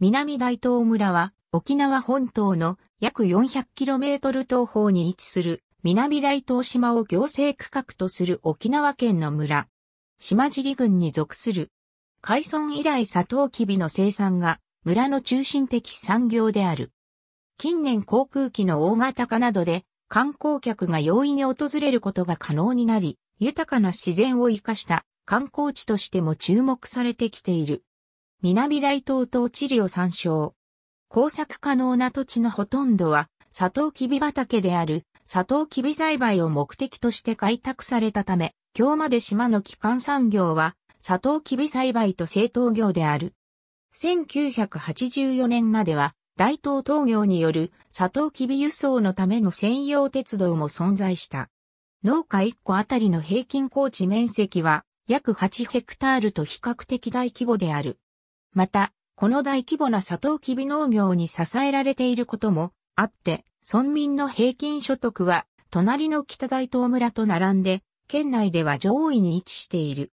南大東村は沖縄本島の約 400km 東方に位置する南大東島を行政区画とする沖縄県の村。島尻郡に属する。海村以来砂糖きびの生産が村の中心的産業である。近年航空機の大型化などで観光客が容易に訪れることが可能になり、豊かな自然を生かした観光地としても注目されてきている。南大東島地理を参照。工作可能な土地のほとんどは、サトウキビ畑である、サトウキビ栽培を目的として開拓されたため、今日まで島の基幹産業は、サトウキビ栽培と製糖業である。1984年までは、大東東業によるサトウキビ輸送のための専用鉄道も存在した。農家1個あたりの平均高地面積は約8ヘクタールと比較的大規模である。また、この大規模なサトウキビ農業に支えられていることもあって、村民の平均所得は、隣の北大東村と並んで、県内では上位に位置している。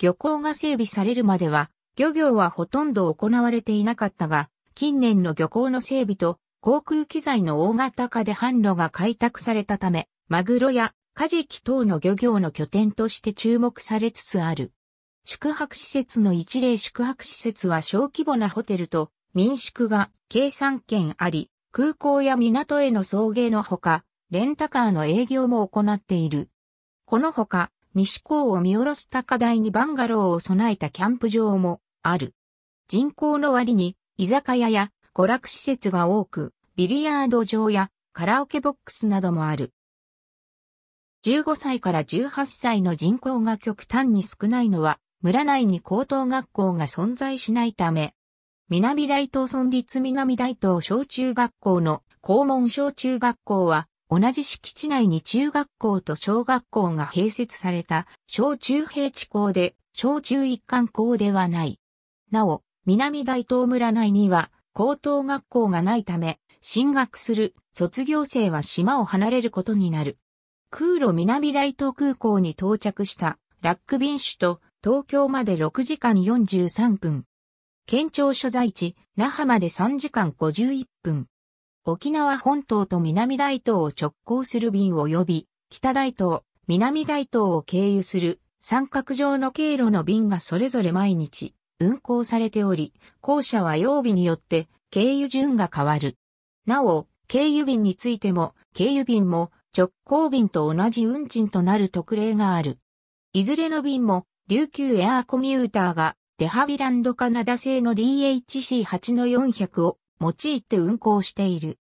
漁港が整備されるまでは、漁業はほとんど行われていなかったが、近年の漁港の整備と航空機材の大型化で販路が開拓されたため、マグロやカジキ等の漁業の拠点として注目されつつある。宿泊施設の一例宿泊施設は小規模なホテルと民宿が計算圏あり、空港や港への送迎のほか、レンタカーの営業も行っている。このほか、西港を見下ろす高台にバンガローを備えたキャンプ場もある。人口の割に居酒屋や娯楽施設が多く、ビリヤード場やカラオケボックスなどもある。15歳から18歳の人口が極端に少ないのは村内に高等学校が存在しないため、南大東村立南大東小中学校の校門小中学校は、同じ敷地内に中学校と小学校が併設された小中平地校で、小中一貫校ではない。なお、南大東村内には高等学校がないため、進学する卒業生は島を離れることになる。空路南大東空港に到着したラックビンシュと東京まで6時間43分。県庁所在地、那覇まで3時間51分。沖縄本島と南大東を直行する便及び、北大東、南大東を経由する三角状の経路の便がそれぞれ毎日運行されており、校舎は曜日によって経由順が変わる。なお、経由便についても、経由便も直行便と同じ運賃となる特例がある。いずれの便も琉球エアーコミューターがデハビランドカナダ製の DHC8-400 を用いて運行している。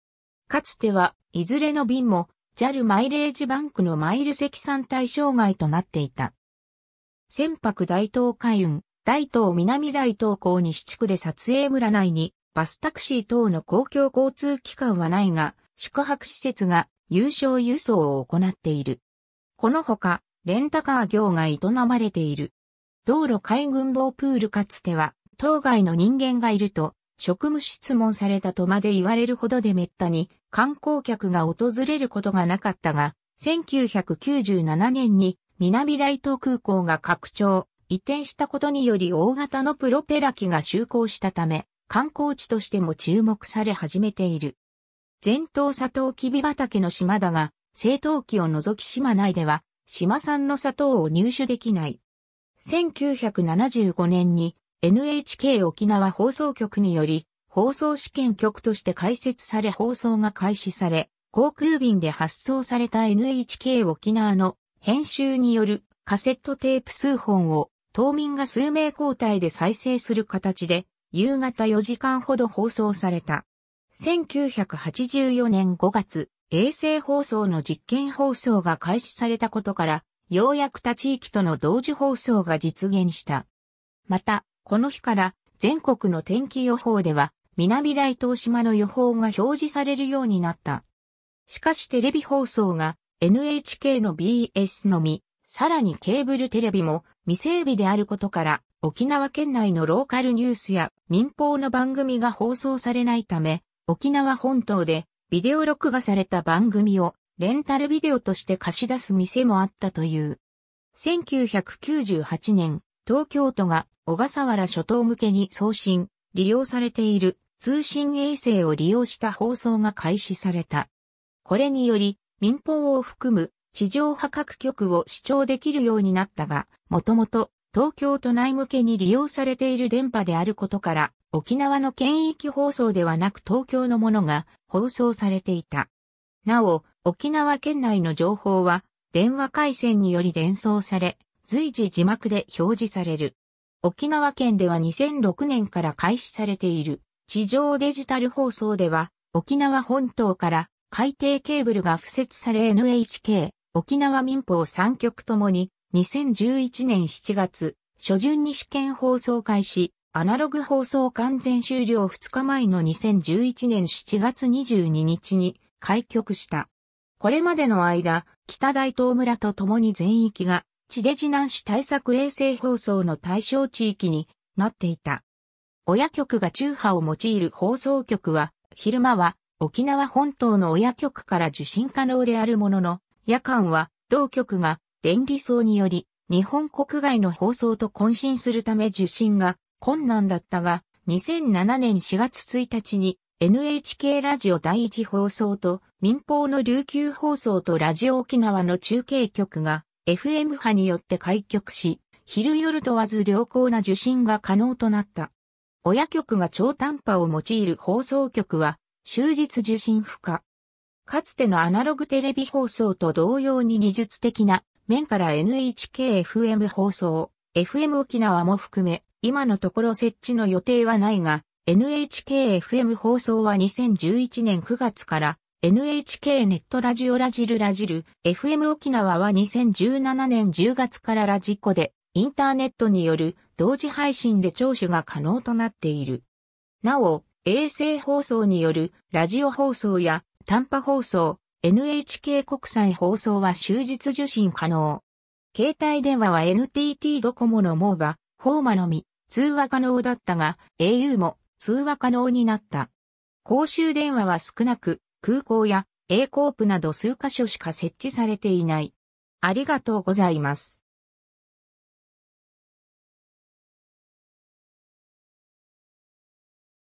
かつてはいずれの便も JAL マイレージバンクのマイル積算対象外となっていた。船舶大東海運、大東南大東港西地区で撮影村内にバスタクシー等の公共交通機関はないが、宿泊施設が優勝輸送を行っている。このほか、レンタカー業が営まれている。道路海軍防プールかつては、当該の人間がいると、職務質問されたとまで言われるほどでめったに観光客が訪れることがなかったが、1997年に南大東空港が拡張、移転したことにより大型のプロペラ機が就航したため、観光地としても注目され始めている。全島砂糖きび畑の島だが、製糖機を除き島内では島産の砂糖を入手できない。1975年に NHK 沖縄放送局により放送試験局として開設され放送が開始され、航空便で発送された NHK 沖縄の編集によるカセットテープ数本を島民が数名交代で再生する形で夕方4時間ほど放送された。1984年5月、衛星放送の実験放送が開始されたことから、ようやく他地域との同時放送が実現した。また、この日から全国の天気予報では、南大東島の予報が表示されるようになった。しかしテレビ放送が NHK の BS のみ、さらにケーブルテレビも未整備であることから、沖縄県内のローカルニュースや民放の番組が放送されないため、沖縄本島でビデオ録画された番組をレンタルビデオとして貸し出す店もあったという。1998年、東京都が小笠原諸島向けに送信、利用されている通信衛星を利用した放送が開始された。これにより民放を含む地上波各局を視聴できるようになったが、もともと東京都内向けに利用されている電波であることから、沖縄の県域放送ではなく東京のものが放送されていた。なお、沖縄県内の情報は電話回線により伝送され、随時字幕で表示される。沖縄県では2006年から開始されている地上デジタル放送では沖縄本島から海底ケーブルが付設され NHK、沖縄民放3局ともに2011年7月、初旬に試験放送開始、アナログ放送完全終了2日前の2011年7月22日に開局した。これまでの間、北大東村と共に全域が地デジ南市対策衛星放送の対象地域になっていた。親局が中波を用いる放送局は、昼間は沖縄本島の親局から受信可能であるものの、夜間は同局が電離層により日本国外の放送と混信するため受信が困難だったが、2007年4月1日に NHK ラジオ第一放送と民放の琉球放送とラジオ沖縄の中継局が FM 波によって開局し、昼夜問わず良好な受信が可能となった。親局が超短波を用いる放送局は終日受信不可。かつてのアナログテレビ放送と同様に技術的な面から NHK-FM 放送、FM 沖縄も含め、今のところ設置の予定はないが、NHK-FM 放送は2011年9月から NHK ネットラジオラジルラジル、FM 沖縄は2017年10月からラジコでインターネットによる同時配信で聴取が可能となっている。なお、衛星放送によるラジオ放送や短波放送、NHK 国際放送は終日受信可能。携帯電話は NTT ドコモのモーバ、フォーマのみ、通話可能だったが、au も通話可能になった。公衆電話は少なく、空港や A コープなど数カ所しか設置されていない。ありがとうございます。